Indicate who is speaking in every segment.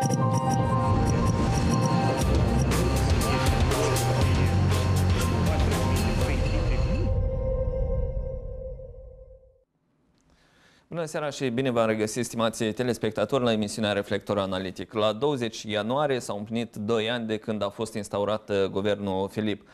Speaker 1: Thank you Bună seara și bine v-am regăsit, stimații telespectatori, la emisiunea Reflector Analitic. La 20 ianuarie s-au împlinit 2 ani de când a fost instaurat uh, guvernul Filip.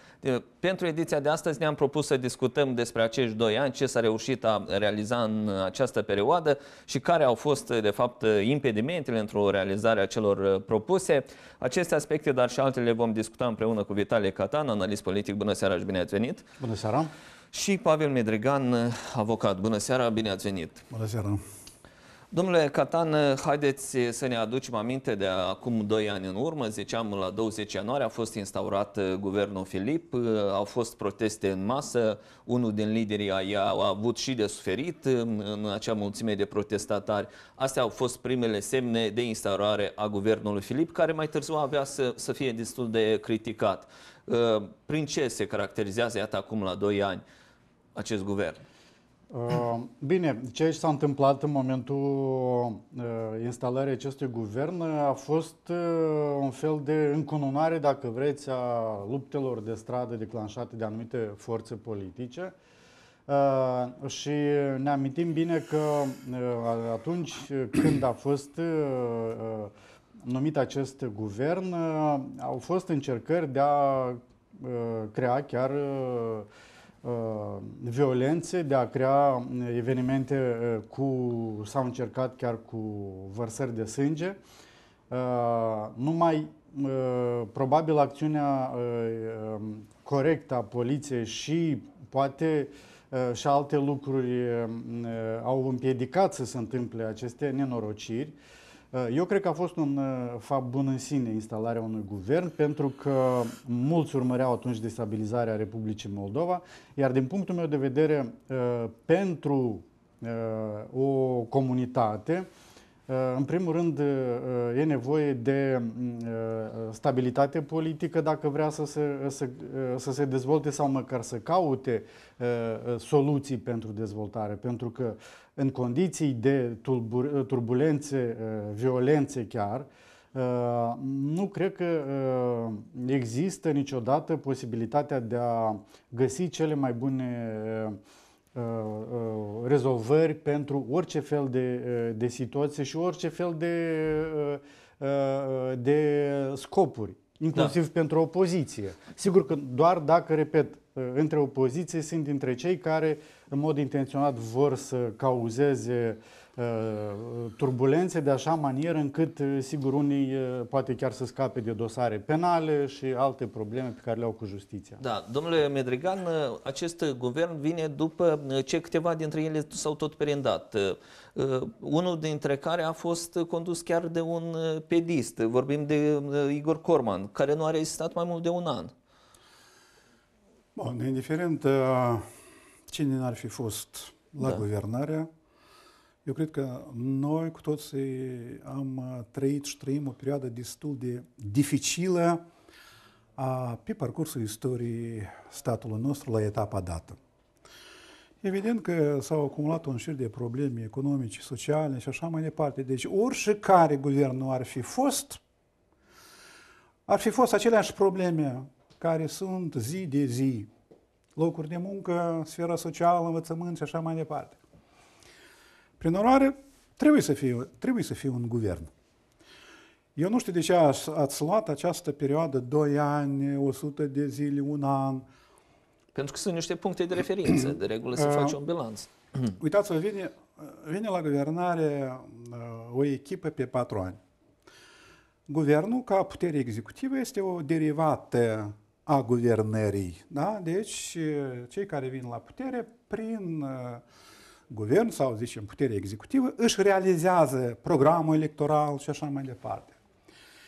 Speaker 1: Pentru ediția de astăzi ne-am propus să discutăm despre acești 2 ani, ce s-a reușit a realiza în această perioadă și care au fost, de fapt, impedimentele într-o realizare a celor uh, propuse. Aceste aspecte, dar și altele, vom discuta împreună cu Vitalie Catan, analist politic. Bună seara și bine ați venit!
Speaker 2: Bună seara!
Speaker 1: Și Pavel Medregan, avocat. Bună seara, bine ați venit!
Speaker 2: Bună seara!
Speaker 1: Domnule Catan, haideți să ne aducem aminte de acum 2 ani în urmă, ziceam la 20 ianuarie a fost instaurat guvernul Filip, au fost proteste în masă, unul din liderii a, a avut și de suferit în acea mulțime de protestatari. Astea au fost primele semne de instaurare a guvernului Filip, care mai târziu avea să, să fie destul de criticat. Prin ce se caracterizează, iată, acum la 2 ani? Acest guvern?
Speaker 2: Uh, bine, ce s-a întâmplat în momentul uh, instalării acestui guvern a fost uh, un fel de încununare, dacă vreți, a luptelor de stradă declanșate de anumite forțe politice. Și ne amintim bine că atunci când a fost numit acest guvern, au fost încercări de a crea chiar Uh, violențe, de a crea uh, evenimente uh, cu, s-au încercat chiar cu vărsări de sânge. Numai probabil acțiunea um, corectă a poliției și poate și alte lucruri au împiedicat să se întâmple aceste nenorociri. Uh, eu cred că a fost un uh, fapt bun în sine instalarea unui guvern, pentru că mulți urmăreau atunci destabilizarea Republicii Moldova, iar din punctul meu de vedere, uh, pentru o comunitate, în primul rând, e nevoie de stabilitate politică dacă vrea să se, să, să se dezvolte sau măcar să caute soluții pentru dezvoltare. Pentru că în condiții de turbulențe, violențe chiar, nu cred că există niciodată posibilitatea de a găsi cele mai bune rezolvări pentru orice fel de, de situație și orice fel de, de scopuri, inclusiv da. pentru opoziție. Sigur că doar dacă, repet, între opoziție sunt dintre cei care în mod intenționat vor să cauzeze uh, turbulențe de așa manieră încât, uh, sigur, unii uh, poate chiar să scape de dosare penale și alte probleme pe care le au cu justiția.
Speaker 1: Da, domnule Medregan, acest guvern vine după ce câteva dintre ele s-au tot perindat. Unul dintre care a fost condus chiar de un pedist. Vorbim de Igor Corman, care nu a rezistat mai mult de un an.
Speaker 3: Bun, indiferent cine n-ar fi fost la da. guvernare, eu cred că noi cu toții am trăit și trăim o perioadă destul de dificilă a, pe parcursul istoriei statului nostru la etapa dată. Evident că s-au acumulat un șir de probleme economice, sociale și așa mai departe. Deci orice care guvern nu ar fi fost, ar fi fost aceleași probleme care sunt zi de zi locuri de muncă, sfera socială, învățământ și așa mai departe. Prin urmare, trebuie să fie, trebuie să fie un guvern. Eu nu știu de ce ați luat această perioadă, 2 ani, 100 de zile, un an.
Speaker 1: Pentru că sunt niște puncte de referință, de regulă să faci un bilanț.
Speaker 3: Uitați-vă, vine, vine la guvernare uh, o echipă pe patru ani. Guvernul, ca putere executivă, este o derivată a guvernării. Da? Deci, cei care vin la putere, prin uh, guvern sau, zicem, putere executivă, își realizează programul electoral și așa mai departe.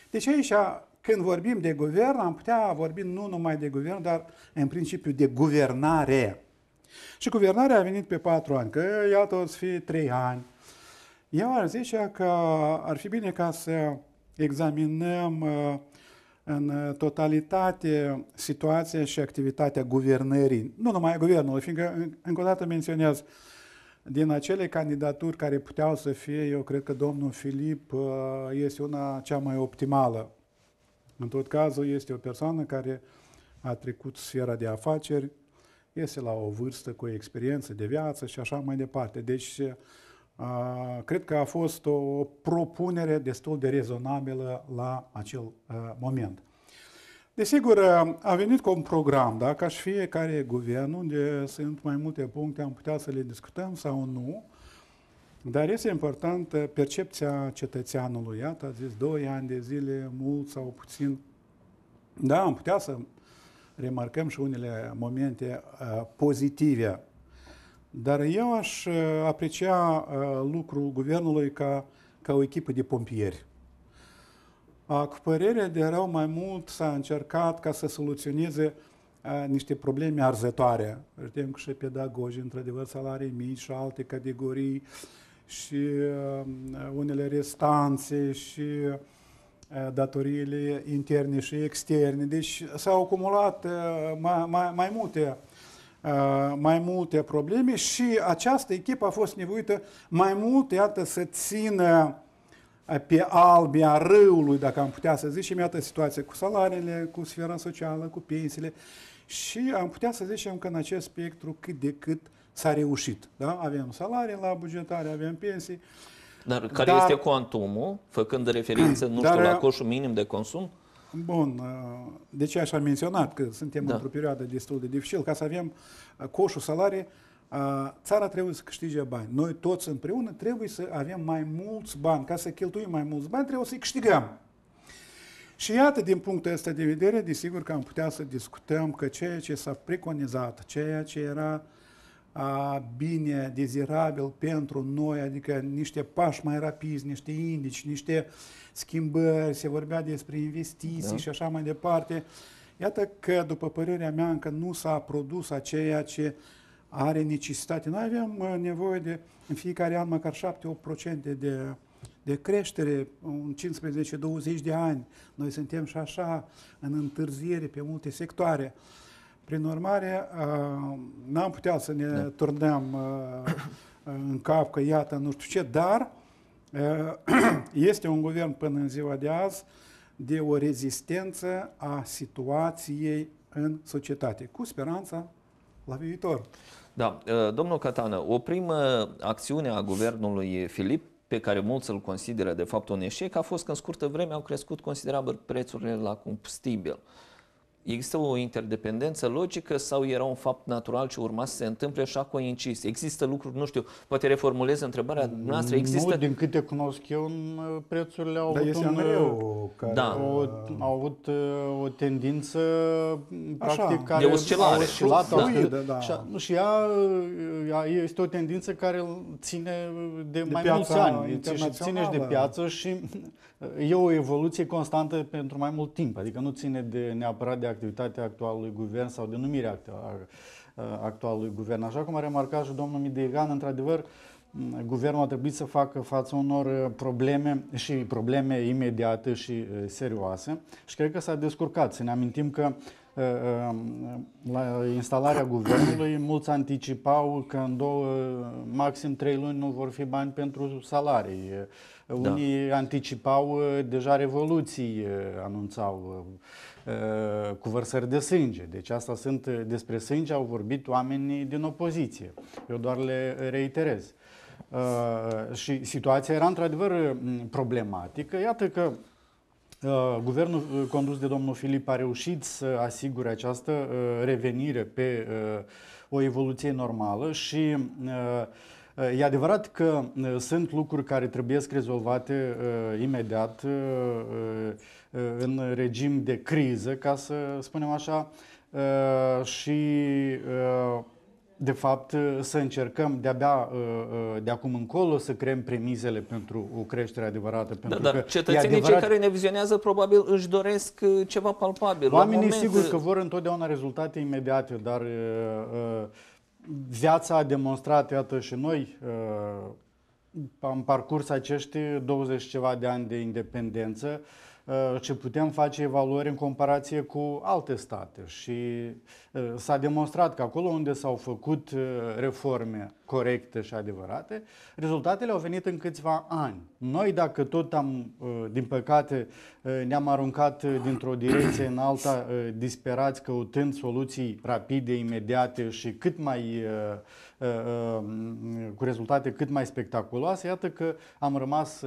Speaker 3: Deci aici, când vorbim de guvern, am putea vorbi nu numai de guvern, dar în principiu de guvernare. Și guvernarea a venit pe patru ani, că iată o să fie trei ani. Eu ar zice că ar fi bine ca să examinăm uh, în uh, totalitate situația și activitatea guvernării, nu numai a guvernului, fiindcă, încă o dată menționez, din acele candidaturi care puteau să fie, eu cred că domnul Filip uh, este una cea mai optimală. În tot cazul, este o persoană care a trecut sfera de afaceri, este la o vârstă cu o experiență de viață și așa mai departe. Deci, uh, cred că a fost o propunere destul de rezonabilă la acel uh, moment. Desigur, a venit cu un program, da? ca și fiecare guvern, unde sunt mai multe puncte, am putea să le discutăm sau nu, dar este important percepția cetățeanului. Iată, a zis 2 ani de zile, mult sau puțin. Da, am putea să remarcăm și unele momente uh, pozitive, dar eu aș uh, aprecia uh, lucrul guvernului ca, ca o echipă de pompieri. Cu părerea de rău mai mult s-a încercat ca să soluționeze niște probleme arzătoare. Știm că și pedagogi, într-adevăr, salarii mici și alte categorii și unele restanțe și datoriile interne și externe. Deci s-au acumulat mai, mai, mai multe mai multe probleme și această echipă a fost nevoită mai mult, iată, să țină pe albia râului, dacă am putea să zicem, iată situația cu salariile, cu sfera socială, cu pensiile și am putea să zicem că în acest spectru cât de cât s-a reușit. Da? Avem salarii la bugetare, avem pensii.
Speaker 1: Dar care dar, este cuantumul, făcând referință, nu dar, știu, la coșul minim de consum?
Speaker 3: Bun, de ce așa menționat că suntem da. într-o perioadă destul de dificil, ca să avem coșul salarii, țara trebuie să câștige bani. Noi toți împreună trebuie să avem mai mulți bani. Ca să cheltuim mai mulți bani, trebuie să-i câștigăm. Și iată, din punctul ăsta de vedere, desigur că am putea să discutăm că ceea ce s-a preconizat, ceea ce era a, bine, dezirabil pentru noi, adică niște pași mai rapizi, niște indici, niște schimbări, se vorbea despre investiții da. și așa mai departe. Iată că, după părerea mea, încă nu s-a produs aceea ce are necesitate. Noi avem uh, nevoie de, în fiecare an, măcar 7-8% de, de creștere, în 15-20 de ani. Noi suntem și așa în întârziere pe multe sectoare. Prin urmare, uh, n-am putea să ne da. turnăm uh, în cap că iată nu știu ce, dar este un guvern până în ziua de azi de o rezistență a situației în societate, cu speranța la viitor.
Speaker 1: Da, uh, domnul Catană, o primă acțiune a guvernului Filip pe care mulți îl consideră de fapt un eșec a fost că în scurtă vreme au crescut considerabil prețurile la combustibil. Există o interdependență logică sau era un fapt natural ce urma să se întâmple și a coincis? Există lucruri, nu știu, poate reformulez întrebarea noastră, există...
Speaker 2: Nu, din câte cunosc eu, prețurile au avut, un, care da. o, au avut uh, o tendință Așa, practic care
Speaker 1: de oscilare. a oscilat.
Speaker 2: Da. Da, da. Și, și ea, ea este o tendință care ține de, de mai mulți ani, și ține și de piață și e o evoluție constantă pentru mai mult timp, adică nu ține de neapărat de activitatea actualului guvern sau de numirea actualului guvern. Așa cum a remarcat și domnul Midegan, într-adevăr, guvernul a trebuit să facă față unor uh, probleme și probleme imediate și uh, serioase și cred că s-a descurcat. Să ne amintim că uh, la instalarea guvernului mulți anticipau că în două, maxim trei luni nu vor fi bani pentru salarii. Da. Unii anticipau deja revoluții, anunțau cu vărsări de sânge. Deci asta sunt, despre sânge au vorbit oamenii din opoziție. Eu doar le reiterez. Uh, și situația era într-adevăr problematică. Iată că uh, guvernul uh, condus de domnul Filip a reușit să asigure această uh, revenire pe uh, o evoluție normală și uh, e adevărat că sunt lucruri care trebuie să rezolvate imediat în regim de criză, ca să spunem așa, și de fapt, să încercăm de-abia uh, uh, de acum încolo să creăm premizele pentru o creștere adevărată.
Speaker 1: Pentru da, dar că cetățenii adevărat... cei care ne vizionează probabil își doresc uh, ceva palpabil.
Speaker 2: Oamenii moment... sigur că vor întotdeauna rezultate imediate, dar viața a demonstrat, iată și noi, am parcurs acești 20 ceva de ani de independență, ce putem face evaluări în comparație cu alte state și s-a demonstrat că acolo unde s-au făcut reforme corecte și adevărate, rezultatele au venit în câțiva ani. Noi, dacă tot am, din păcate, ne-am aruncat dintr-o direcție în alta, disperați, căutând soluții rapide, imediate și cât mai cu rezultate cât mai spectaculoase, iată că am rămas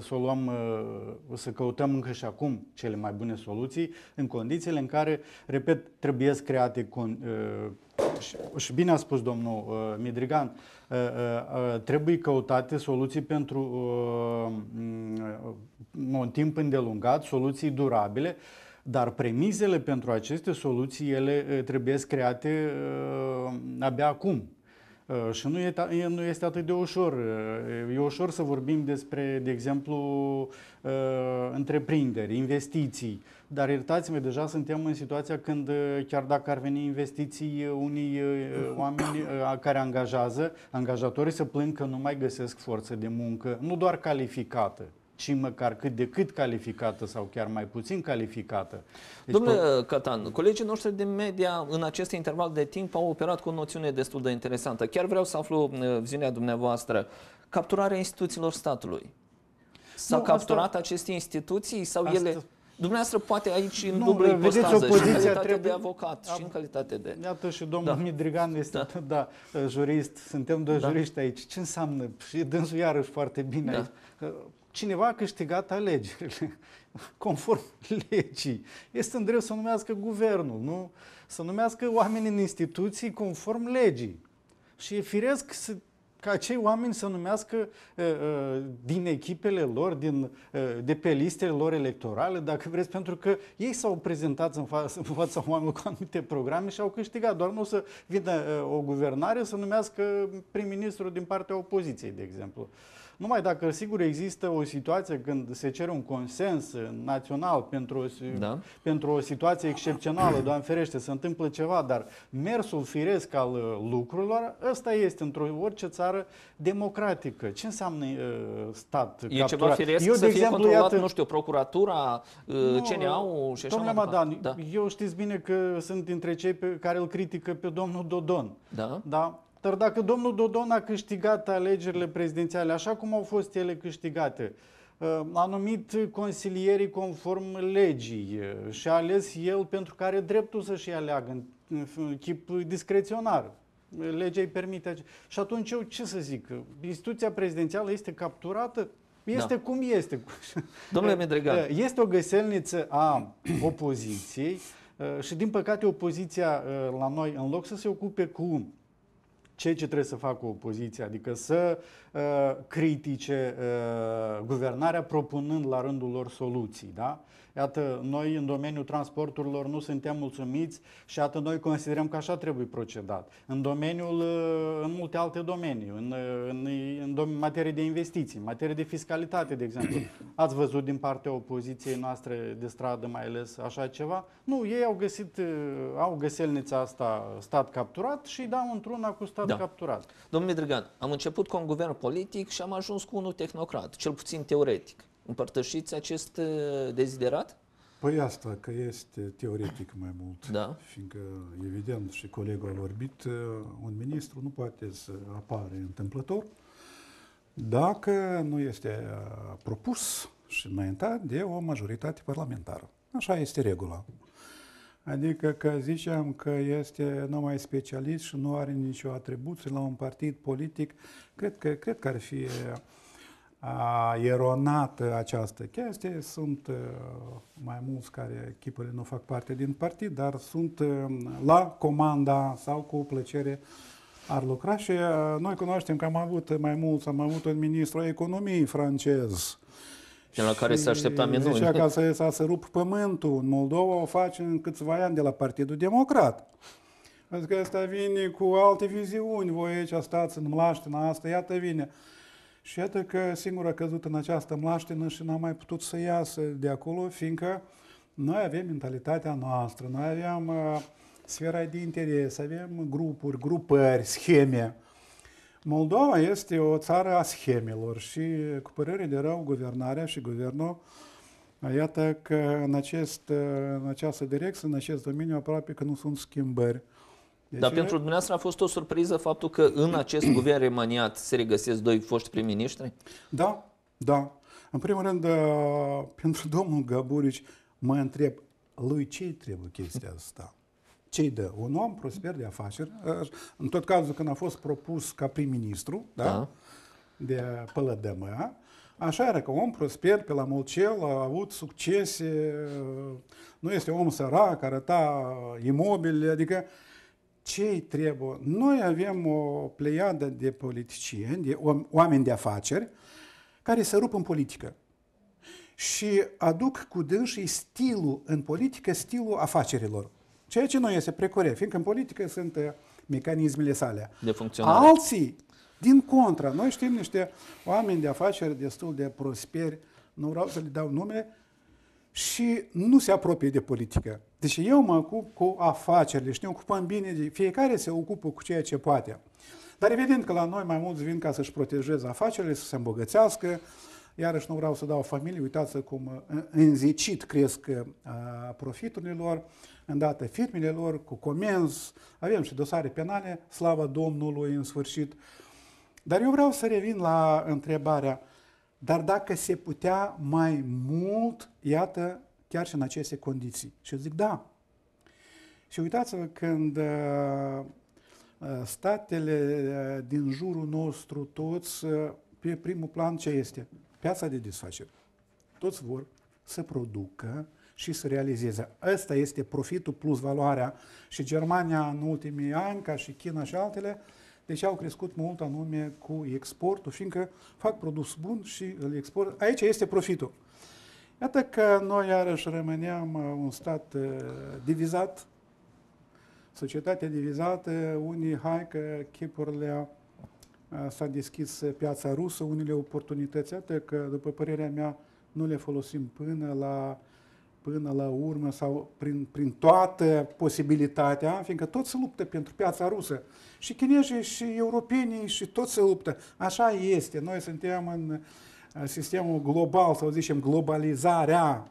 Speaker 2: să o luăm, să căutăm încă și acum cele mai bune soluții în condițiile în care, repet, trebuie create și bine a spus domnul uh, Midrigan, uh, uh, trebuie căutate soluții pentru un timp îndelungat, soluții durabile, dar premizele pentru aceste soluții, ele trebuie create abia acum. Uh, și nu, e, nu este atât de ușor. Uh, e ușor să vorbim despre, de exemplu, uh, întreprinderi, investiții, dar iertați-mă, deja suntem în situația când, chiar dacă ar veni investiții, unii oameni care angajează, angajatorii să plâng că nu mai găsesc forță de muncă, nu doar calificată, ci măcar cât de cât calificată sau chiar mai puțin calificată.
Speaker 1: Deci Domnule pro... Catan, colegii noștri din media în acest interval de timp au operat cu o noțiune destul de interesantă. Chiar vreau să aflu uh, viziunea dumneavoastră. Capturarea instituțiilor statului. S-au nu, capturat asta... aceste instituții sau asta... ele... Dumneavoastră poate aici în nu, dublă ipostază, și în calitate trebuie... de avocat și în calitate de...
Speaker 2: Iată și domnul da. Midrigan este da. da, jurist, suntem doi da. juriști aici. Ce înseamnă? Și dânsul iarăși foarte bine da. aici cineva a câștigat alegerile conform legii. Este în drept să numească guvernul, nu? Să numească oameni în instituții conform legii. Și e firesc să, ca acei oameni să numească uh, uh, din echipele lor, din, uh, de pe listele lor electorale, dacă vreți, pentru că ei s-au prezentat în, fa- în fața oamenilor cu anumite programe și au câștigat. Doar nu să vină uh, o guvernare să numească prim-ministru din partea opoziției, de exemplu. Uh, numai dacă, sigur, există o situație când se cere un consens național pentru o, da. pentru o situație excepțională, Doamne ferește, se întâmplă ceva, dar mersul firesc al uh, lucrurilor, ăsta este într-o orice țară democratică. Ce înseamnă uh, stat
Speaker 1: E capturat? ceva firesc eu, de să exemplu, fie controlat, iată, nu știu, procuratura, uh, CNA-ul și așa mai departe.
Speaker 2: Da. Eu știți bine că sunt dintre cei pe care îl critică pe domnul Dodon.
Speaker 1: Da?
Speaker 2: Da? Dar dacă domnul Dodon a câștigat alegerile prezidențiale așa cum au fost ele câștigate, uh, a numit consilierii conform legii uh, și a ales el pentru care dreptul să-și aleagă în chip discreționar. Legea îi permite. Și atunci eu ce să zic? Instituția prezidențială este capturată? Este da. cum este.
Speaker 1: Domnule Medregan. Uh,
Speaker 2: este o găselniță a opoziției și din păcate opoziția la noi, în loc să se ocupe cu ceea ce trebuie să facă opoziția, adică să uh, critique uh, guvernarea propunând la rândul lor soluții. Da? Iată, noi în domeniul transporturilor nu suntem mulțumiți și iată, noi considerăm că așa trebuie procedat. În domeniul, uh, în multe alte domenii, în, uh, în, în, în materie de investiții, în materie de fiscalitate, de exemplu. Ați văzut din partea opoziției noastre de stradă mai ales așa ceva? Nu, ei au găsit, uh, au găselnița asta stat capturat și dau într-una cu stat da. capturat.
Speaker 1: Domnule Drăgan, am început cu un guvern politic și am ajuns cu unul tehnocrat, cel puțin teoretic. Împărtășiți acest uh, deziderat?
Speaker 3: Păi asta, că este teoretic mai mult.
Speaker 1: Da.
Speaker 3: Fiindcă, evident, și colegul a vorbit, uh, un ministru nu poate să apare întâmplător dacă nu este uh, propus și înaintat de o majoritate parlamentară. Așa este regula. Adică că zicem că este numai specialist și nu are nicio atribuție la un partid politic, cred că, cred că ar fi a eronată această chestie. Sunt uh, mai mulți care echipele nu fac parte din partid, dar sunt uh, la comanda sau cu plăcere ar lucra și uh, noi cunoaștem că am avut mai mulți, am avut un ministru economiei francez,
Speaker 1: de la care se aștepta minuni.
Speaker 3: Zicea că să, să se rup pământul. În Moldova o face în câțiva ani de la Partidul Democrat. Pentru că asta vine cu alte viziuni. Voi aici stați în mlaștina asta, iată vine. Și iată că singur a căzut în această mlaștină și n-a mai putut să iasă de acolo, fiindcă noi avem mentalitatea noastră, noi avem uh, sfera de interes, avem grupuri, grupări, scheme. Moldova este o țară a schemelor și, cu părere de rău, guvernarea și guvernul Iată că în, acest, în această direcție, în acest domeniu, aproape că nu sunt schimbări.
Speaker 1: Deci, Dar pentru dumneavoastră a fost o surpriză faptul că în acest guvern remaniat se regăsesc doi foști prim-ministri?
Speaker 3: Da, da. În primul rând, pentru domnul Gaburici, mă întreb, lui ce trebuie chestia asta? ce dă? Un om prosper de afaceri, în tot cazul când a fost propus ca prim-ministru, da? da? de PLDM, așa era că om prosper pe la Molcel, a avut succese, nu este om sărac, arăta imobile, adică ce trebuie? Noi avem o pleiadă de politicieni, de oameni de afaceri, care se rup în politică și aduc cu dânsii stilul în politică, stilul afacerilor. Ceea ce nu este precorect, fiindcă în politică sunt uh, mecanismele sale.
Speaker 1: De funcționare.
Speaker 3: Alții, din contra, noi știm niște oameni de afaceri destul de prosperi, nu vreau să le dau nume, și nu se apropie de politică. Deci eu mă ocup cu afacerile și ne ocupăm bine, de, fiecare se ocupă cu ceea ce poate. Dar evident că la noi mai mulți vin ca să-și protejeze afacerile, să se îmbogățească, Iarăși nu vreau să dau familie, uitați cum uh, înzicit cresc uh, profiturile lor, îndată firmele lor, cu comenzi, avem și dosare penale, slava Domnului în sfârșit. Dar eu vreau să revin la întrebarea, dar dacă se putea mai mult, iată, chiar și în aceste condiții. Și zic da. Și uitați-vă când uh, statele din jurul nostru, toți, pe primul plan ce este? piața de desfacere. Toți vor să producă și să realizeze. Ăsta este profitul plus valoarea și Germania în ultimii ani, ca și China și altele, deci au crescut mult anume cu exportul, fiindcă fac produs bun și îl export. Aici este profitul. Iată că noi iarăși rămâneam uh, un stat uh, divizat, societatea divizată, unii hai că chipurile s-a deschis piața rusă, unele oportunități, atât că, după părerea mea, nu le folosim până la, până la urmă sau prin, prin toată posibilitatea, fiindcă toți se luptă pentru piața rusă. Și chinezii și europenii și toți se luptă. Așa este. Noi suntem în sistemul global, sau zicem globalizarea.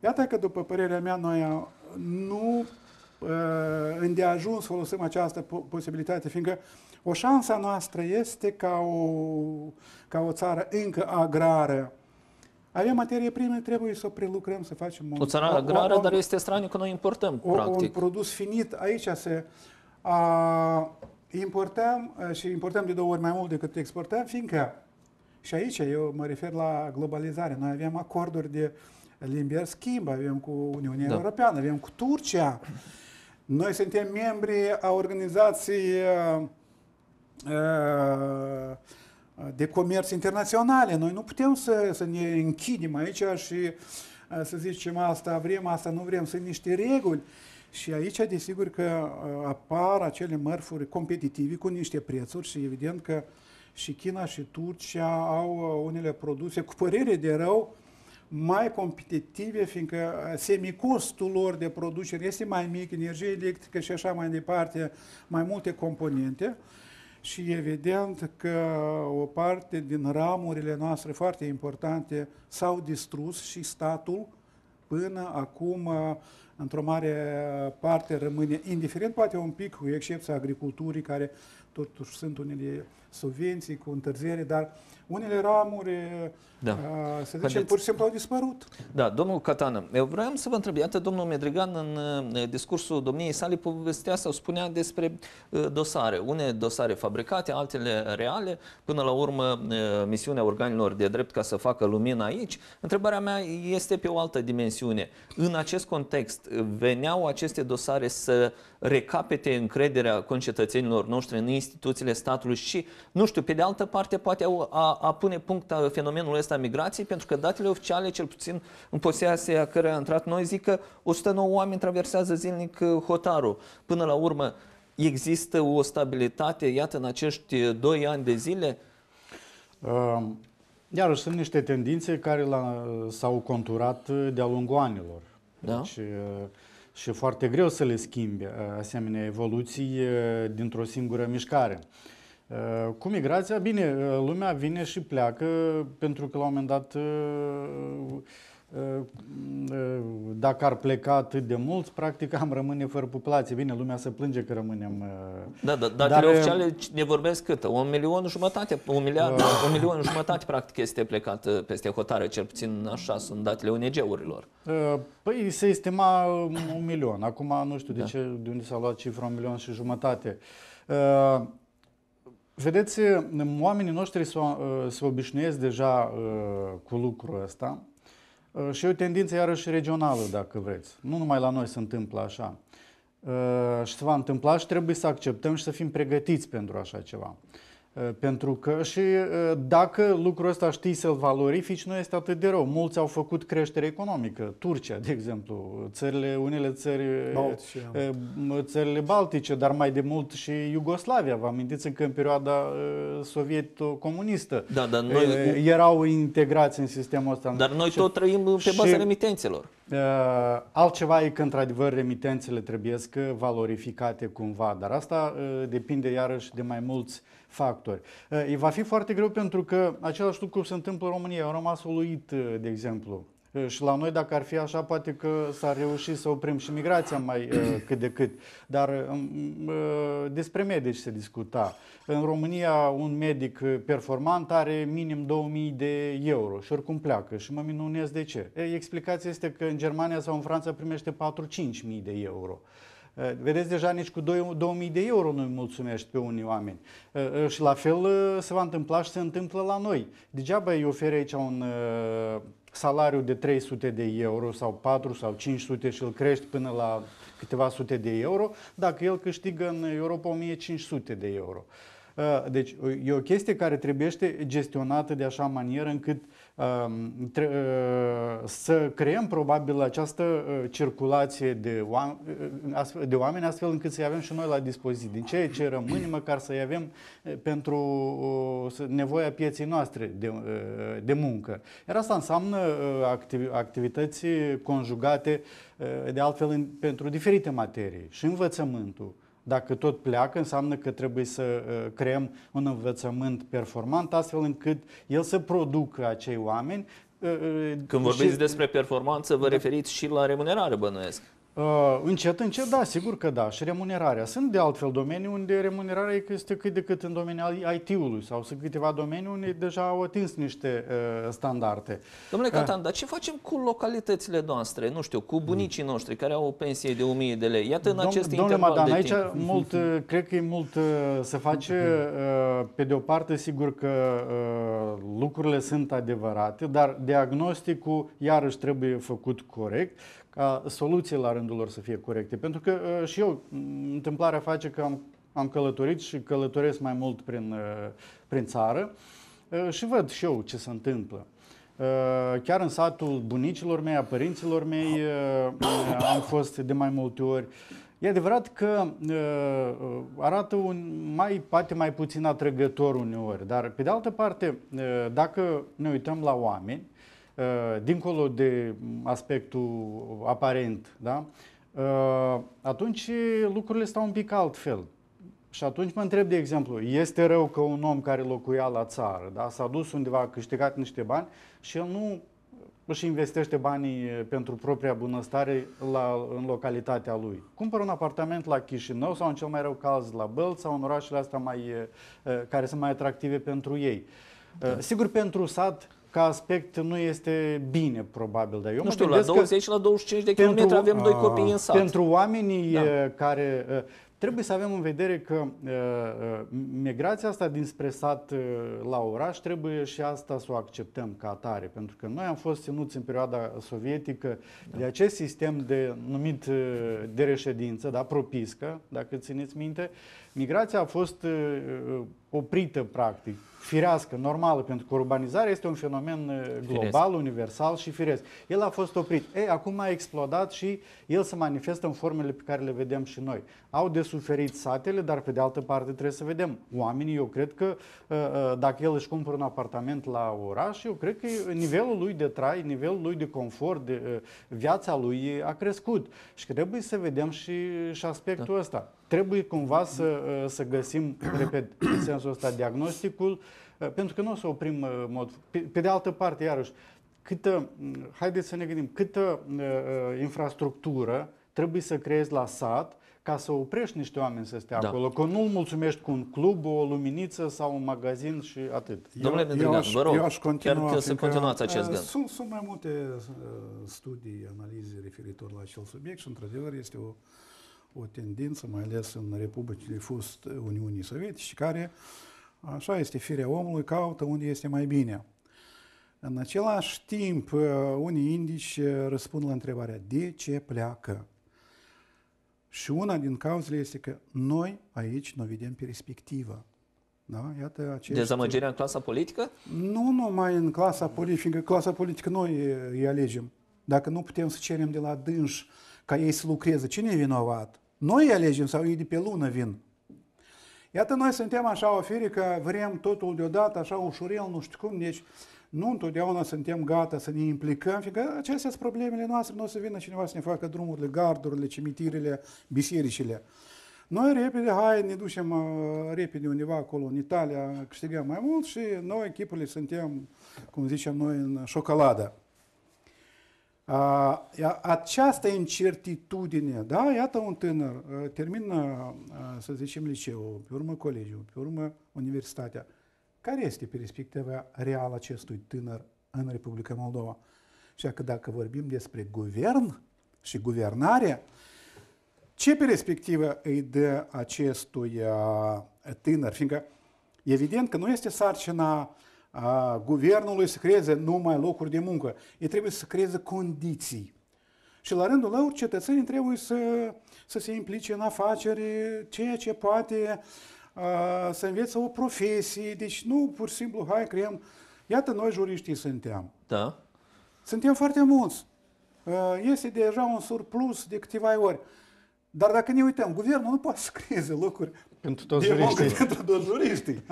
Speaker 3: Iată că, după părerea mea, noi nu îndeajuns folosim această posibilitate, fiindcă o șansa noastră este ca o, ca o țară încă agrară. Avem materie prime, trebuie să o prelucrăm, să facem...
Speaker 1: O țară agrară, o, o, dar este straniu că noi importăm,
Speaker 3: o,
Speaker 1: practic.
Speaker 3: Un produs finit, aici se... A, importăm și importăm de două ori mai mult decât exportăm, fiindcă, și aici eu mă refer la globalizare, noi avem acorduri de liber schimb, avem cu Uniunea da. Europeană, avem cu Turcia, noi suntem membri a organizației Uh, de comerț internaționale. Noi nu putem să, să ne închidem aici și uh, să zicem asta vrem, asta nu vrem. Sunt niște reguli. Și aici, desigur că uh, apar acele mărfuri competitive cu niște prețuri și evident că și China și Turcia au unele produse cu părere de rău mai competitive, fiindcă semicostul lor de producere este mai mic, energie electrică și așa mai departe, mai multe componente. Și evident că o parte din ramurile noastre foarte importante s-au distrus și statul până acum într-o mare parte rămâne indiferent, poate un pic cu excepția agriculturii care totuși sunt unele subvenții cu întârziere, dar unele ramuri, da. a, să zicem, pur și simplu au dispărut.
Speaker 1: Da, domnul Catană, eu vreau să vă întreb, iată, domnul Medrigan în discursul domniei sale povestea sau spunea despre dosare, une dosare fabricate, altele reale, până la urmă misiunea organelor de drept ca să facă lumină aici. Întrebarea mea este pe o altă dimensiune. În acest context, veneau aceste dosare să recapete încrederea concetățenilor noștri în instituțiile statului și, nu știu, pe de altă parte, poate a, a pune punct fenomenul ăsta migrației, pentru că datele oficiale, cel puțin în posesia care a intrat noi, zic că 109 oameni traversează zilnic uh, hotarul. Până la urmă, există o stabilitate, iată, în acești 2 ani de zile?
Speaker 2: Uh, iarăși sunt niște tendințe care s-au conturat de-a lungul anilor. Da? Deci, uh, și foarte greu să le schimbe uh, asemenea evoluții uh, dintr-o singură mișcare. Uh, cu migrația, bine, lumea vine și pleacă pentru că la un moment dat dacă ar pleca atât de mulți, practic am rămâne fără populație. Bine, lumea se plânge că rămânem...
Speaker 1: Da, da datele dar, oficiale ne vorbesc cât? Un milion jumătate, un miliard, uh, un milion jumătate practic este plecat peste hotare, cel puțin așa sunt datele ONG-urilor.
Speaker 2: Păi se estima un milion. Acum nu știu de da. ce, de unde s-a luat cifra un milion și jumătate. Vedeți, oamenii noștri se, se obișnuiesc deja cu lucrul ăsta Uh, și e o tendință iarăși regională, dacă vreți. Nu numai la noi se întâmplă așa. Uh, și se va întâmpla și trebuie să acceptăm și să fim pregătiți pentru așa ceva. Uh, pentru că și uh, dacă lucrul ăsta știi să-l valorifici, nu este atât de rău. Mulți au făcut creștere economică. Turcia, de exemplu, țările, unele țări, Baltice. Uh, țările baltice, dar mai de mult și Iugoslavia. Vă amintiți încă în perioada sovieto-comunistă.
Speaker 1: Da, dar noi...
Speaker 2: Erau integrați în sistemul ăsta.
Speaker 1: Dar noi tot trăim pe baza remitențelor.
Speaker 2: Altceva e că, într-adevăr, remitențele trebuie valorificate cumva, dar asta depinde iarăși de mai mulți factori. E va fi foarte greu pentru că același lucru se întâmplă în România. Eu am rămas uluit, de exemplu. Și la noi, dacă ar fi așa, poate că s-ar reuși să oprim și migrația mai cât de cât. Dar despre medici se discuta. În România, un medic performant are minim 2000 de euro și oricum pleacă. Și mă minunez de ce. Explicația este că în Germania sau în Franța primește 4-5 mii de euro. Eh, vedeți, deja nici cu 2000 de euro nu-i mulțumești pe unii oameni. Eh, eh, și la fel se va întâmpla și se întâmplă la noi. Degeaba îi oferi aici un salariu de 300 de euro sau 4 sau 500 și îl crești până la câteva sute de euro, dacă el câștigă în Europa 1500 de euro. Deci e o chestie care trebuie gestionată de așa manieră încât uh, să creăm probabil această circulație de oameni, de oameni astfel încât să-i avem și noi la dispoziție. Din ceea ce rămâne, măcar să-i avem pentru nevoia pieței noastre de, de muncă. Iar asta înseamnă activități conjugate de altfel pentru diferite materii și învățământul, dacă tot pleacă, înseamnă că trebuie să uh, creăm un învățământ performant, astfel încât el să producă acei oameni.
Speaker 1: Uh, uh, Când vorbiți și... despre performanță, vă da. referiți și la remunerare, bănuiesc.
Speaker 2: Uh, încet, încet, da, sigur că da. Și remunerarea. Sunt de altfel domenii unde remunerarea este cât de cât în domeniul IT-ului sau sunt câteva domenii unde deja au atins niște uh, standarde.
Speaker 1: Domnule uh. Catan, uh, dar ce facem cu localitățile noastre? Nu știu, cu bunicii noștri care au o pensie de 1000 de lei? Iată în Dom- acest domnule interval Madan, de
Speaker 2: aici
Speaker 1: timp.
Speaker 2: mult, uh, cred că e mult uh, să face. Uh, pe de o parte, sigur că uh, lucrurile sunt adevărate, dar diagnosticul iarăși trebuie făcut corect ca soluții la rândul lor să fie corecte. Pentru că uh, și eu, întâmplarea face că am, am călătorit și călătoresc mai mult prin, uh, prin țară uh, și văd și eu ce se întâmplă. Chiar în satul bunicilor mei, a părinților mei, am fost de mai multe ori. E adevărat că arată un mai, poate mai puțin atrăgător uneori, dar pe de altă parte, dacă ne uităm la oameni, Uh, dincolo de aspectul aparent, da? Uh, atunci lucrurile stau un pic altfel. Și atunci mă întreb, de exemplu, este rău că un om care locuia la țară, da, s-a dus undeva, a câștigat niște bani și el nu își investește banii pentru propria bunăstare la, în localitatea lui. Cumpără un apartament la Chișinău sau în cel mai rău caz la Bălți sau în orașele astea mai, uh, care sunt mai atractive pentru ei. Da. Sigur, pentru sat ca aspect nu este bine, probabil. Dar eu
Speaker 1: nu știu, la 20 că la 25 de kilometri avem doi copii în sat.
Speaker 2: Pentru oamenii da. care... Trebuie să avem în vedere că uh, migrația asta dinspre sat uh, la oraș trebuie și asta să o acceptăm ca atare, pentru că noi am fost ținuți în perioada sovietică da. de acest sistem de numit uh, de reședință, da, propiscă, dacă țineți minte. Migrația a fost uh, oprită practic firească, normală, pentru că urbanizarea este un fenomen uh, global, firesc. universal și firesc. El a fost oprit. Ei, acum a explodat și el se manifestă în formele pe care le vedem și noi. Au de suferit satele, dar pe de altă parte trebuie să vedem. Oamenii, eu cred că uh, uh, dacă el își cumpără un apartament la oraș, eu cred că nivelul lui de trai, nivelul lui de confort, de viața lui a crescut. Și trebuie să vedem și, și aspectul da. ăsta. Trebuie cumva să, uh, să găsim, repet, în sensul ăsta, diagnosticul, uh, pentru că nu o să oprim uh, mod... Pe, pe de altă parte, iarăși, câtă, haideți să ne gândim, câtă uh, uh, infrastructură trebuie să creezi la sat ca să oprești niște oameni să stea da. acolo, că nu-l mulțumești cu un club, o luminiță sau un magazin și atât.
Speaker 1: Domnule Nedrigan, vă rog, eu aș continua, chiar să continuați acest gând.
Speaker 3: Sunt, sunt mai multe studii, analize referitor la acel subiect și, într-adevăr, este o, o tendință, mai ales în republicile fost Uniunii Sovietice, care, așa este firea omului, caută unde este mai bine. În același timp, unii indici răspund la întrebarea de ce pleacă? Și una din cauzele este că noi aici nu vedem perspectivă. Da? Iată acești...
Speaker 1: Dezamăgirea în clasa politică?
Speaker 3: Nu numai în clasa politică, clasa politică noi îi alegem. Dacă nu putem să cerem de la dânși ca ei să lucreze, cine e vinovat? Noi îi alegem sau ei de pe lună vin? Iată, noi suntem așa oferi că vrem totul deodată, așa ușurel, nu știu cum, deci nu întotdeauna suntem gata să ne implicăm, fiindcă acestea sunt problemele noastre, nu o să vină cineva să ne facă drumurile, gardurile, cimitirele, bisericile. Noi repede, hai, ne ducem uh, repede undeva acolo în Italia, câștigăm mai mult și noi, echipurile, suntem, cum zicem noi, în șocoladă. Uh, această incertitudine, da, iată un tânăr, uh, termină, uh, să zicem, liceu, pe urmă colegiul, pe urmă universitatea, care este perspectiva reală acestui tânăr în Republica Moldova? Și că dacă vorbim despre guvern și guvernare, ce perspectivă îi dă acestui tânăr? Fiindcă evident că nu este sarcina a guvernului să creeze numai locuri de muncă. Ei trebuie să creeze condiții. Și la rândul lor, cetățenii trebuie să, să se implice în afaceri, ceea ce poate să învețe o profesie, deci nu pur și simplu, hai, creăm. Iată, noi juriștii suntem.
Speaker 1: Da.
Speaker 3: Suntem foarte mulți. Este deja un surplus de câteva ori. Dar dacă ne uităm, guvernul nu poate să creeze locuri
Speaker 2: pentru toți juriștii.
Speaker 3: Pentru toți juriștii.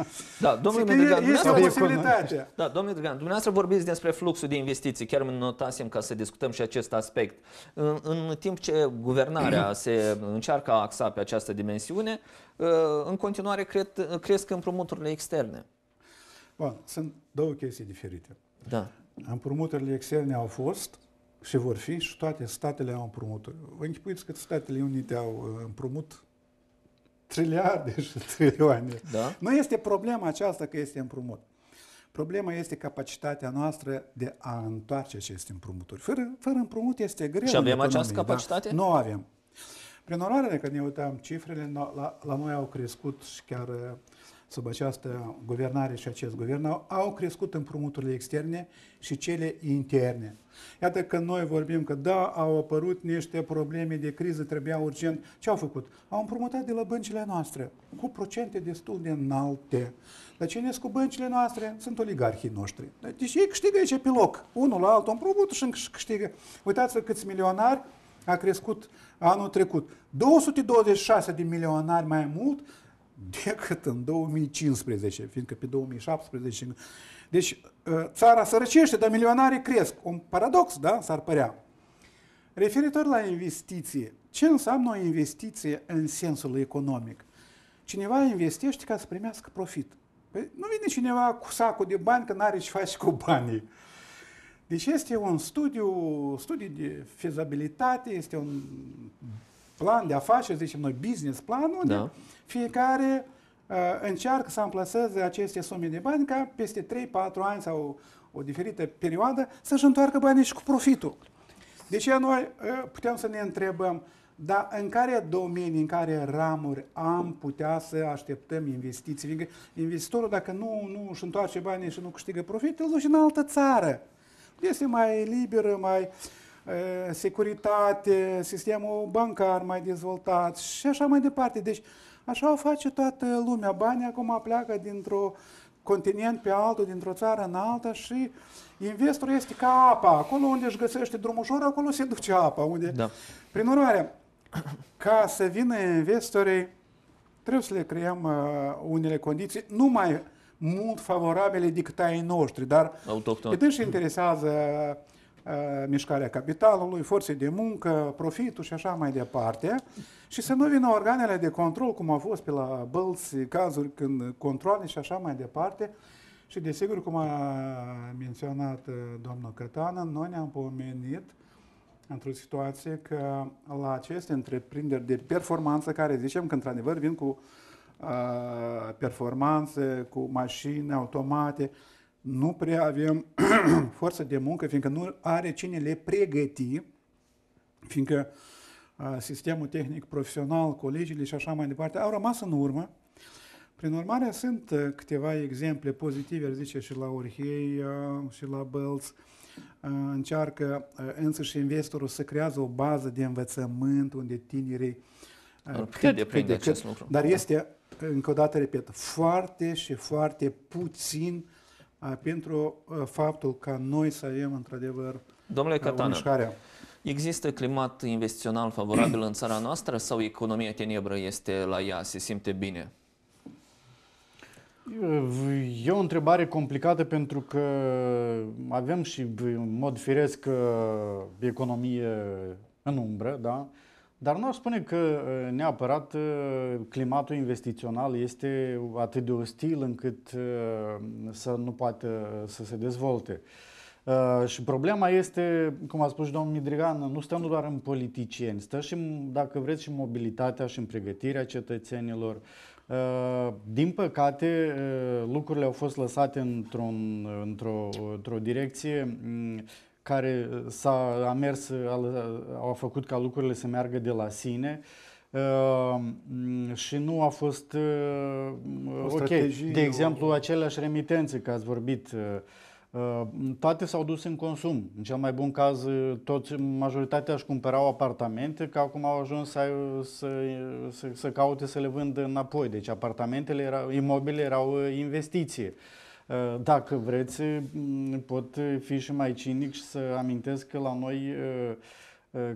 Speaker 1: Da, domnule Medrigan,
Speaker 3: este o posibilitate.
Speaker 1: Da, domnule Medrigan, dumneavoastră vorbiți despre fluxul de investiții, chiar îmi notasem ca să discutăm și acest aspect. În, în timp ce guvernarea se încearcă a axa pe această dimensiune, uh, în continuare cred, cresc împrumuturile externe.
Speaker 3: Bun, sunt două chestii diferite.
Speaker 1: Da.
Speaker 3: Împrumuturile externe au fost și vor fi și toate statele au împrumuturi. Vă închipuiți că Statele Unite au uh, împrumut triliarde și trilioane.
Speaker 1: Da?
Speaker 3: Nu este problema aceasta că este împrumut. Problema este capacitatea noastră de a întoarce aceste împrumuturi. Fără, fără împrumut este greu.
Speaker 1: Și avem această da? capacitate?
Speaker 3: Da? Nu avem. Prin urmare, dacă ne uităm cifrele, la, la noi au crescut și chiar sub această guvernare și acest guvern au crescut împrumuturile externe și cele interne. Iată că noi vorbim că da, au apărut niște probleme de criză, trebuia urgent. Ce au făcut? Au împrumutat de la băncile noastre cu procente destul de înalte. Dar cine cu băncile noastre? Sunt oligarhii noștri. Deci ei câștigă aici pe loc. Unul la altul împrumut și câștigă. Uitați-vă câți milionari a crescut anul trecut. 226 de milionari mai mult decât în 2015, fiindcă pe 2017... Deci ă, țara sărăcește, dar milionarii cresc. Un paradox, da? S-ar părea. Referitor la investiție, ce înseamnă o investiție în sensul economic? Cineva investește ca să primească profit. Păi nu vine cineva cu sacul de bani că nu are ce face cu banii. Deci este un studiu, studiu de fezabilitate, este un plan de afaceri, zicem noi, business plan, unde da. Fiecare uh, încearcă să amplaseze aceste sume de bani ca peste 3-4 ani sau o, o diferită perioadă să-și întoarcă banii și cu profitul. Deci noi uh, putem să ne întrebăm, dar în care domenii, în care ramuri am putea să așteptăm investiții? Fiindcă investitorul, dacă nu, nu își întoarce banii și nu câștigă profit, îl duce în altă țară. Este mai liberă, mai uh, securitate, sistemul bancar mai dezvoltat și așa mai departe. Deci așa o face toată lumea. Banii acum pleacă dintr-o continent pe altul, dintr-o țară în alta și investorul este ca apa. Acolo unde își găsește drumul ușor, acolo se duce apa. Unde...
Speaker 1: Da.
Speaker 3: Prin urmare, ca să vină investitorii, trebuie să le creăm uh, unele condiții, nu mai mult favorabile decât ai noștri, dar
Speaker 1: Autohton.
Speaker 3: pe interesează Uh, mișcarea capitalului, forțe de muncă, profitul și așa mai departe. Și să nu vină organele de control, cum au fost pe la bălți, cazuri când controle și așa mai departe, Și desigur, cum a menționat uh, domnul Cătană, noi ne-am pomenit într-o situație că la aceste întreprinderi de performanță care zicem că într-adevăr vin cu uh, performanțe, cu mașini automate, nu prea avem forță de muncă, fiindcă nu are cine le pregăti, fiindcă uh, sistemul tehnic profesional, colegiile și așa mai departe au rămas în urmă. Prin urmare, sunt uh, câteva exemple pozitive, zice și la Orhei uh, și la Bălți, încearcă însăși investorul să creează o bază de învățământ unde tinerii
Speaker 1: cât de cât, acest lucru.
Speaker 3: Dar este, încă o dată repet, foarte și foarte puțin pentru faptul ca noi să avem într-adevăr
Speaker 1: Domnule Catană, există climat investițional favorabil în țara noastră sau economia tenebră este la ea, se simte bine?
Speaker 2: E o întrebare complicată pentru că avem și în mod firesc economie în umbră, da? Dar nu aș spune că neapărat climatul investițional este atât de ostil încât să nu poată să se dezvolte. Și problema este, cum a spus și domnul Midrigan, nu stăm doar în politicieni, stă și, dacă vreți, și mobilitatea și în pregătirea cetățenilor, Uh, din păcate, uh, lucrurile au fost lăsate într-un, într-o, într-o direcție mm, care s-a a mers, a, a făcut ca lucrurile să meargă de la sine uh, mm, și nu a fost uh, ok. De exemplu, aceleași remitențe, că ați vorbit, uh, Uh, toate s-au dus în consum. În cel mai bun caz, uh, toți, majoritatea își cumpărau apartamente, că acum au ajuns să, să, să, să caute să le vândă înapoi. Deci apartamentele, erau, imobile erau uh, investiție. Dacă vreți, mm, pot fi și mai cinic și să amintesc că la noi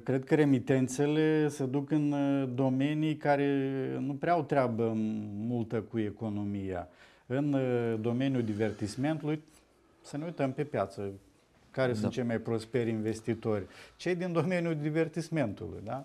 Speaker 2: cred că remitențele se duc în domenii care nu prea au treabă multă cu economia. În domeniul divertismentului, să ne uităm pe piață care da. sunt cei mai prosperi investitori. Cei din domeniul divertismentului, da?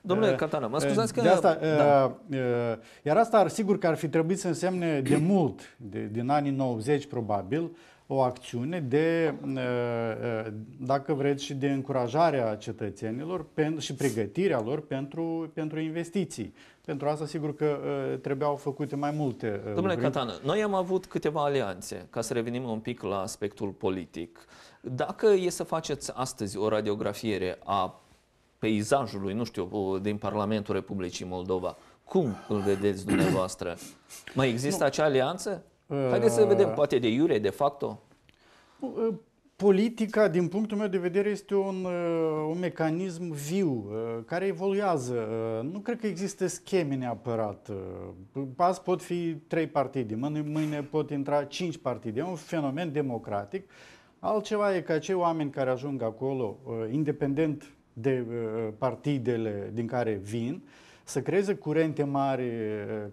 Speaker 1: Domnule uh, Catana, mă scuzați că...
Speaker 2: De asta, da. uh, uh, iar asta ar sigur că ar fi trebuit să însemne de mult, de, din anii 90 probabil, o acțiune de, uh, uh, dacă vreți, și de încurajare a cetățenilor și pregătirea lor pentru, pentru investiții. Pentru asta, sigur că uh, trebuiau făcute mai multe
Speaker 1: Domnule lucruri. Catană, noi am avut câteva alianțe, ca să revenim un pic la aspectul politic. Dacă e să faceți astăzi o radiografiere a peisajului, nu știu, din Parlamentul Republicii Moldova, cum îl vedeți dumneavoastră? Mai există nu. acea alianță? Haideți să vedem, poate de iure, de facto.
Speaker 2: Politica, din punctul meu de vedere, este un, un mecanism viu, care evoluează. Nu cred că există scheme neapărat. Azi pot fi trei partide, mâine pot intra cinci partide. E un fenomen democratic. Altceva e că acei oameni care ajung acolo, independent de partidele din care vin, să creeze curente mari uh,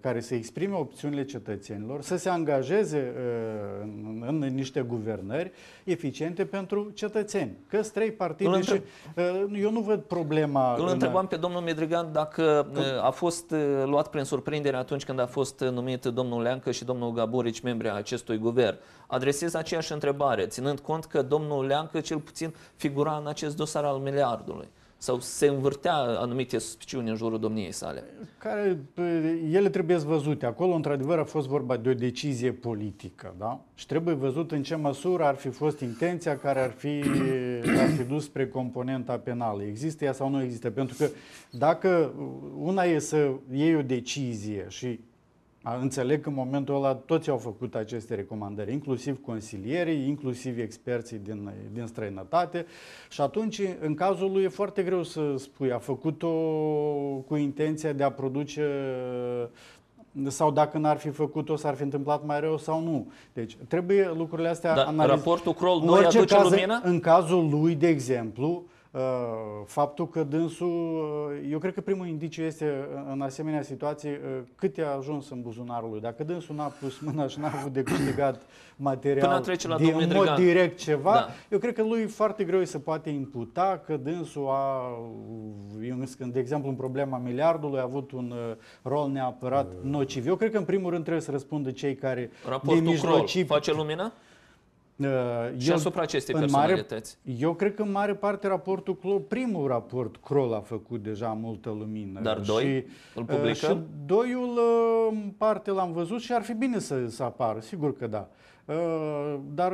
Speaker 2: care să exprime opțiunile cetățenilor, să se angajeze uh, în, în niște guvernări eficiente pentru cetățeni. Că trei partide și uh, eu nu văd problema.
Speaker 1: Îl întrebam pe domnul Medrigan dacă a fost luat prin surprindere atunci când a fost numit domnul Leancă și domnul Gaborici membri a acestui guvern. Adresez aceeași întrebare, ținând cont că domnul Leancă cel puțin figura în acest dosar al miliardului sau se învârtea anumite suspiciuni în jurul domniei sale?
Speaker 2: Care, ele trebuie văzute. Acolo, într-adevăr, a fost vorba de o decizie politică, da? Și trebuie văzut în ce măsură ar fi fost intenția care ar fi, ar fi dus spre componenta penală. Există ea sau nu există? Pentru că dacă una e să iei o decizie și Înțeleg că în momentul ăla toți au făcut aceste recomandări, inclusiv consilierii, inclusiv experții din, din străinătate și atunci, în cazul lui, e foarte greu să spui, a făcut-o cu intenția de a produce sau dacă n-ar fi făcut-o, s-ar fi întâmplat mai rău sau nu. Deci trebuie lucrurile astea
Speaker 1: Dar analizate. raportul Kroll nu aduce caz, lumină?
Speaker 2: În cazul lui, de exemplu, Uh, faptul că dânsul, uh, eu cred că primul indiciu este uh, în asemenea situații cât a ajuns în buzunarul lui. Dacă dânsul n-a pus mâna și n-a avut de câștigat material
Speaker 1: trece la
Speaker 2: din mod
Speaker 1: Dregan.
Speaker 2: direct ceva, da. eu cred că lui foarte greu se poate imputa că dânsul a, de exemplu, în problema miliardului a avut un rol neapărat nociv. Eu cred că în primul rând trebuie să răspundă cei care
Speaker 1: Raportul din mijlocii... face lumină? Uh, și eu, asupra acestei personalități?
Speaker 2: Mare, eu cred că în mare parte raportul Kroll, primul raport Kroll a făcut deja multă lumină.
Speaker 1: Dar doi? Și, îl uh, publică?
Speaker 2: Și doiul, uh, în parte l-am văzut și ar fi bine să, să apară, sigur că da. Dar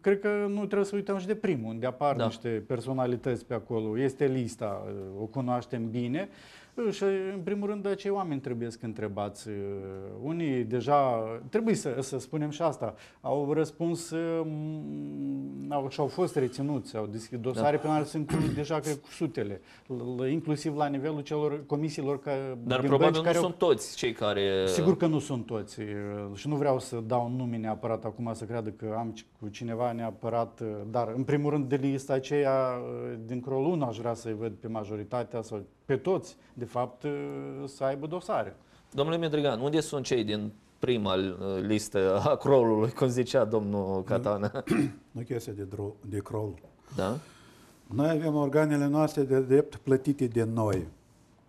Speaker 2: cred că nu trebuie să uităm și de primul, unde apar da. niște personalități pe acolo. Este lista, o cunoaștem bine. Și, în primul rând, acei oameni trebuie să întrebați. Unii deja, trebuie să, să spunem și asta, au răspuns au, și au fost reținuți, au deschis dosare da. penale, sunt deja, cred, cu sutele, inclusiv la nivelul celor comisiilor ca,
Speaker 1: Dar probabil nu au... sunt toți cei care...
Speaker 2: Sigur că nu sunt toți și nu vreau să dau nume neapărat acum să creadă că am cu cineva neapărat, dar în primul rând de lista aceea din Crolun aș vrea să-i văd pe majoritatea sau pe toți, de fapt, uh, să aibă dosare.
Speaker 1: Domnule Medrigan, unde sunt cei din prima uh, listă a crolului, cum zicea domnul Catana?
Speaker 3: Nu chestia de, dro- de crol.
Speaker 1: Da?
Speaker 3: Noi avem organele noastre de drept plătite de noi,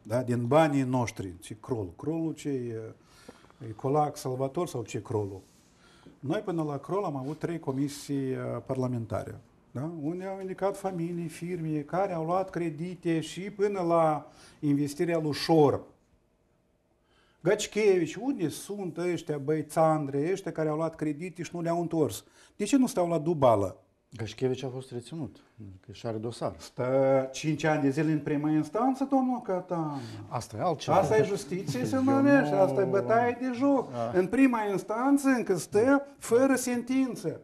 Speaker 3: da? din banii noștri. Ce crol? Crolul ce e, e Colac, Salvator sau ce crolul? Noi până la crol am avut trei comisii uh, parlamentare da? unde au indicat familii, firme care au luat credite și până la investirea lui Șor. Găcichevici, unde sunt ăștia băițandre, ăștia care au luat credite și nu le-au întors? De ce nu stau la dubală?
Speaker 2: Gășchevici a fost reținut, că și are dosar.
Speaker 3: Stă 5 ani de zile în prima instanță, domnul Catan.
Speaker 2: Asta e altceva.
Speaker 3: Asta e justiție, se numește, asta e bătaie de joc. A. În prima instanță încă stă fără sentință.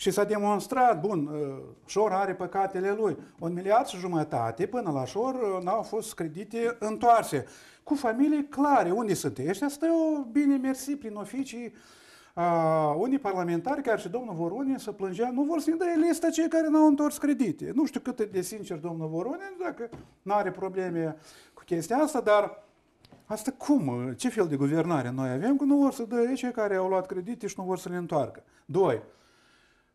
Speaker 3: Și s-a demonstrat, bun, uh, Șor are păcatele lui. Un miliard și jumătate până la Șor uh, n-au fost credite întoarse. Cu familii clare, unde sunt ăștia? Stau bine mersi prin oficii Uh, unii parlamentari, chiar și domnul Voronin, să plângea, nu vor să-i dea lista cei care n-au întors credite. Nu știu cât de sincer domnul Voronin, dacă nu are probleme cu chestia asta, dar asta cum? Ce fel de guvernare noi avem? Că nu vor să dea cei care au luat credite și nu vor să le întoarcă. Doi,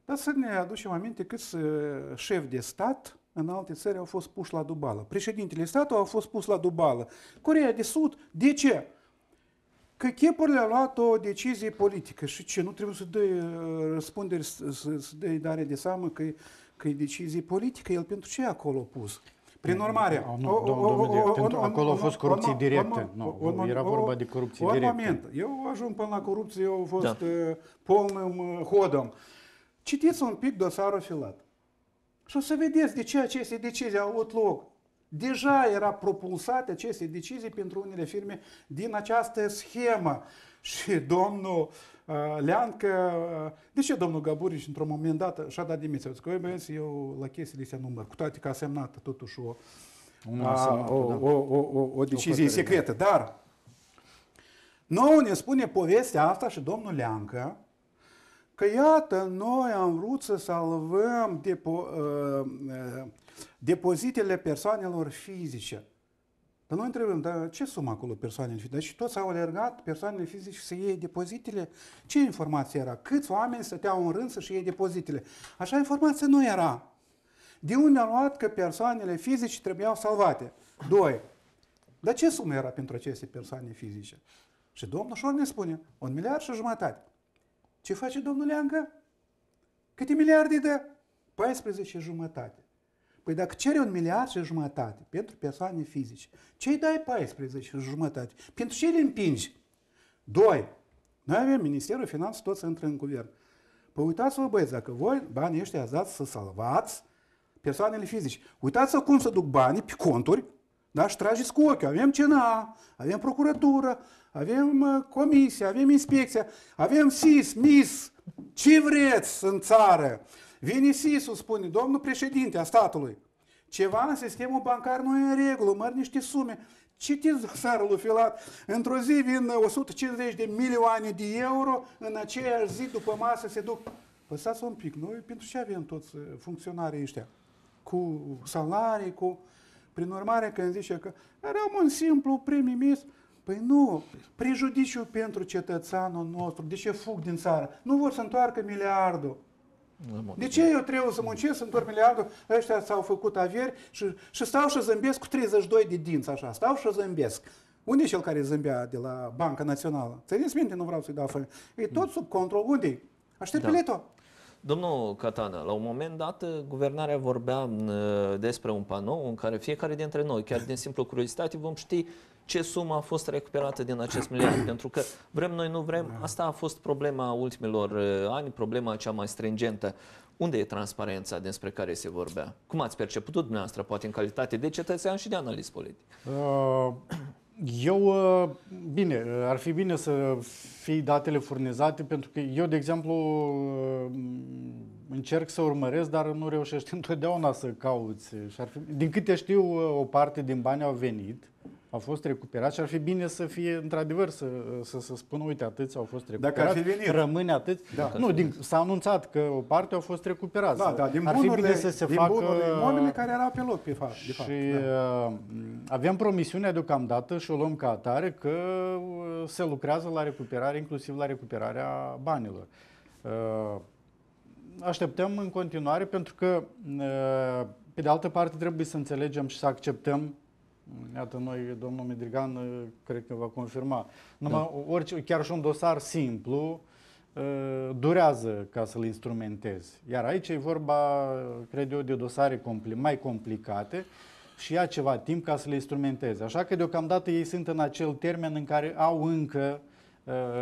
Speaker 3: dar să ne aducem aminte câți șefi de stat în alte țări au fost puși la dubală. Președintele statului au fost pus la dubală. Coreea de Sud, de ce? Că chepurile au luat o decizie politică și ce? Nu trebuie să dă răspundere, să, să dă dare de seamă că, că e decizie politică. El pentru ce acolo pus? Prin urmare...
Speaker 2: Acolo a fost corupție directă. Nu, era vorba de corupție directă.
Speaker 3: Un moment. Eu ajung până la corupție, eu au fost polnym hodom. Citiți un pic dosarul filat. Și o să vedeți de ce aceste decizii au avut loc. Deja era propulsate aceste decizii pentru unele firme din această schemă. Și domnul uh, Leancă, uh, de ce domnul Gaburici într-un moment dat și-a dat demisia? Zic, băieți, eu la chestiile astea număr, cu toate că a semnat totuși o, a, o, o, o, o, o decizie o secretă. Dar nouă ne spune povestea asta și domnul Leancă, că iată, noi am vrut să salvăm depo, uh, uh, depozitele persoanelor fizice. Dar noi întrebăm, dar ce sumă acolo persoanele fizice? Deci toți au alergat persoanele fizice să iei depozitele? Ce informație era? Câți oameni stăteau în rând să-și iei depozitele? Așa informație nu era. De unde a luat că persoanele fizice trebuiau salvate? Doi. Dar ce sumă era pentru aceste persoane fizice? Și domnul Șor ne spune, un miliard și jumătate. Ce face domnul Leancă? Câte miliarde dă? 14 jumătate. Păi dacă cere un miliard și jumătate pentru persoane fizice, ce îi dai 14 jumătate? Pentru ce le împingi? Doi. Noi avem Ministerul Finanțe, toți intră în guvern. Păi uitați-vă, băieți, dacă voi banii ăștia ați dat să salvați persoanele fizice. Uitați-vă cum să duc banii pe conturi, da? Și trageți cu ochiul. Avem CNA, avem procuratură, avem uh, comisie, avem inspecția, avem SIS, MIS, ce vreți în țară. Vine SIS-ul, spune, domnul președinte a statului, ceva în sistemul bancar nu e în regulă, măr niște sume. Citiți dosarul lui Filat. Într-o zi vin 150 de milioane de euro, în aceeași zi după masă se duc. Păsați un pic, noi pentru ce avem toți uh, funcționarii ăștia? cu salarii, cu... Prin urmare, când zice că era un simplu prim-ministru, Păi nu, prejudiciu pentru cetățeanul nostru, de ce fug din țară? Nu vor să întoarcă miliardul. De ce eu trebuie să muncesc, să întorc miliardul? Ăștia s-au făcut averi și, și stau și zâmbesc cu 32 de dinți, așa, stau și zâmbesc. Unde e cel care zâmbea de la Banca Națională? Țineți minte, nu vreau să-i dau fără. E tot sub control. unde -i? Aștept da.
Speaker 1: Domnul Catana, la un moment dat, guvernarea vorbea despre un panou în care fiecare dintre noi, chiar din simplu curiozitate, vom ști ce sumă a fost recuperată din acest miliard. Pentru că vrem noi, nu vrem, asta a fost problema ultimilor uh, ani, problema cea mai stringentă. Unde e transparența despre care se vorbea? Cum ați perceput dumneavoastră, poate în calitate de cetățean și de analist politic? Uh,
Speaker 2: eu, uh, bine, ar fi bine să fie datele furnizate, pentru că eu, de exemplu, încerc să urmăresc, dar nu reușești întotdeauna să cauți. Și ar fi, din câte știu, o parte din bani au venit, au fost recuperați și ar fi bine să fie, într-adevăr, să, să, să spună, uite, atâți au fost recuperați, Dacă ar fi venit. rămâne atât. Da. Nu, din, s-a anunțat că o parte au fost recuperați.
Speaker 3: Da, da, din ar fi bine să se din facă... imobile care erau pe loc, pe fapt.
Speaker 2: Și de fapt, da. Uh, avem promisiunea deocamdată și o luăm ca atare că uh, se lucrează la recuperare, inclusiv la recuperarea banilor. Uh, așteptăm în continuare pentru că, pe de altă parte, trebuie să înțelegem și să acceptăm Iată, noi, domnul Medrigan, cred că va confirma. Numai da. orice, chiar și un dosar simplu durează ca să-l instrumentezi. Iar aici e vorba, cred eu, de dosare compli- mai complicate și ia ceva timp ca să le instrumenteze. Așa că deocamdată ei sunt în acel termen în care au încă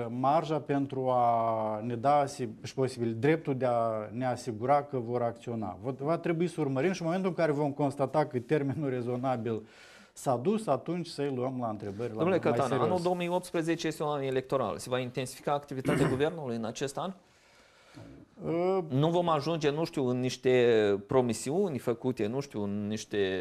Speaker 2: marja pentru a ne da și posibil dreptul de a ne asigura că vor acționa. Va trebui să urmărim și în momentul în care vom constata că termenul rezonabil uh, s-a dus atunci să-i luăm la întrebări
Speaker 1: Domnule la Cătana, anul 2018 este un an electoral. Se va intensifica activitatea guvernului în acest an? Uh, nu vom ajunge, nu știu, în niște promisiuni făcute, nu știu, în niște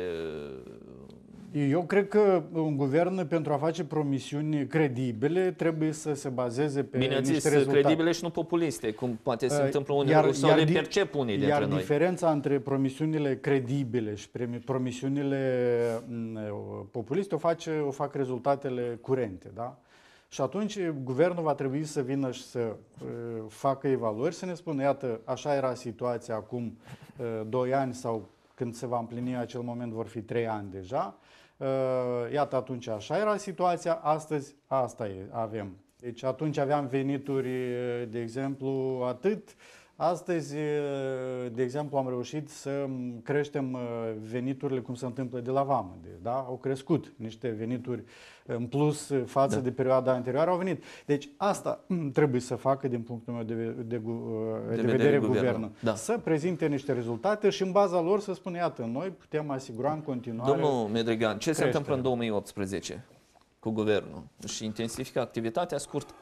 Speaker 2: eu cred că un guvern, pentru a face promisiuni credibile, trebuie să se bazeze pe
Speaker 1: Bine
Speaker 2: niște
Speaker 1: zis,
Speaker 2: rezultate.
Speaker 1: credibile și nu populiste, cum poate se uh, întâmplă unii iar, sau iar, le percep unii dintre
Speaker 2: iar
Speaker 1: noi.
Speaker 2: Iar diferența între promisiunile credibile și promisiunile mm, populiste o, face, o fac rezultatele curente. Da? Și atunci guvernul va trebui să vină și să uh, facă evaluări, să ne spună, iată, așa era situația acum uh, 2 ani sau când se va împlini acel moment vor fi 3 ani deja Uh, iată, atunci așa era situația, astăzi asta e, avem. Deci atunci aveam venituri, de exemplu, atât. Astăzi, uh, de exemplu, am reușit să creștem uh, veniturile cum se întâmplă de la vamă. Da? Au crescut niște venituri în plus față da. de perioada anterioară, au venit. Deci asta trebuie să facă din punctul meu de, de, de, de vedere, vedere guvernul. Da. Să prezinte niște rezultate și în baza lor să spună, iată, noi putem asigura în continuare
Speaker 1: Domnul Medregan, ce creștere. se întâmplă în 2018 cu guvernul? Și intensifică activitatea, scurt,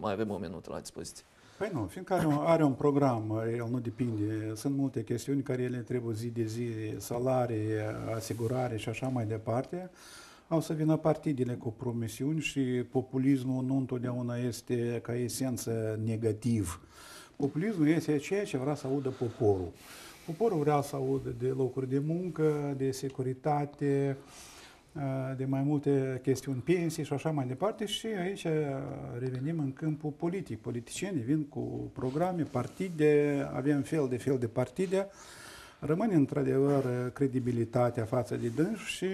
Speaker 1: mai avem o minut la dispoziție.
Speaker 3: Păi nu, fiindcă are un, are un program, el nu depinde, sunt multe chestiuni care ele trebuie zi de zi, salarii, asigurare și așa mai departe au să vină partidele cu promisiuni și populismul nu întotdeauna este ca esență negativ. Populismul este ceea ce vrea să audă poporul. Poporul vrea să audă de locuri de muncă, de securitate, de mai multe chestiuni pensii și așa mai departe și aici revenim în câmpul politic. Politicienii vin cu programe, partide, avem fel de fel de partide, rămâne într-adevăr credibilitatea față de dâns și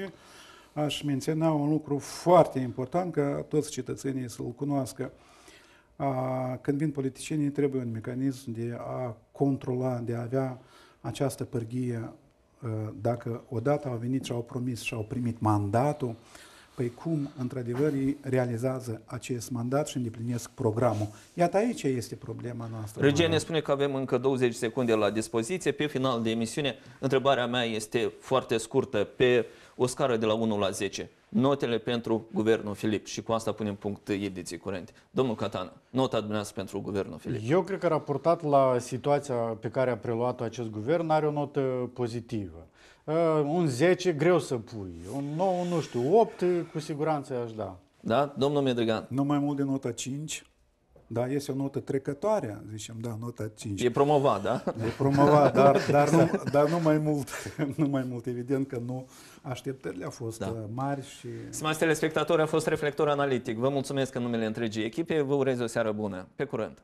Speaker 3: aș menționa un lucru foarte important, ca toți cetățenii să-l cunoască. Când vin politicienii, trebuie un mecanism de a controla, de a avea această pârghie. Dacă odată au venit și au promis și au primit mandatul, Păi cum, într-adevăr, ei realizează acest mandat și îndeplinesc programul? Iată aici este problema noastră.
Speaker 1: Regia ne spune că avem încă 20 secunde la dispoziție. Pe final de emisiune, întrebarea mea este foarte scurtă. Pe o scară de la 1 la 10. Notele pentru guvernul Filip și cu asta punem punct ediției curente. Domnul Catana, nota dumneavoastră pentru guvernul Filip.
Speaker 2: Eu cred că raportat la situația pe care a preluat acest guvern are o notă pozitivă. Uh, un 10 greu să pui, un 9, nu știu, 8 cu siguranță aș da.
Speaker 1: Da? Domnul Medrigan.
Speaker 3: Nu mai mult de nota 5. Da, este o notă trecătoare, zicem, da, nota 5.
Speaker 1: E promovat, da?
Speaker 3: E promovat, dar, dar, nu, dar nu mai mult, nu mai mult, evident că nu, așteptările au fost
Speaker 1: Da.
Speaker 3: da. mari și...
Speaker 1: Stimați telespectatori, a fost Reflector Analitic. Vă mulțumesc în numele întregii echipe, vă urez o seară bună. Pe curând!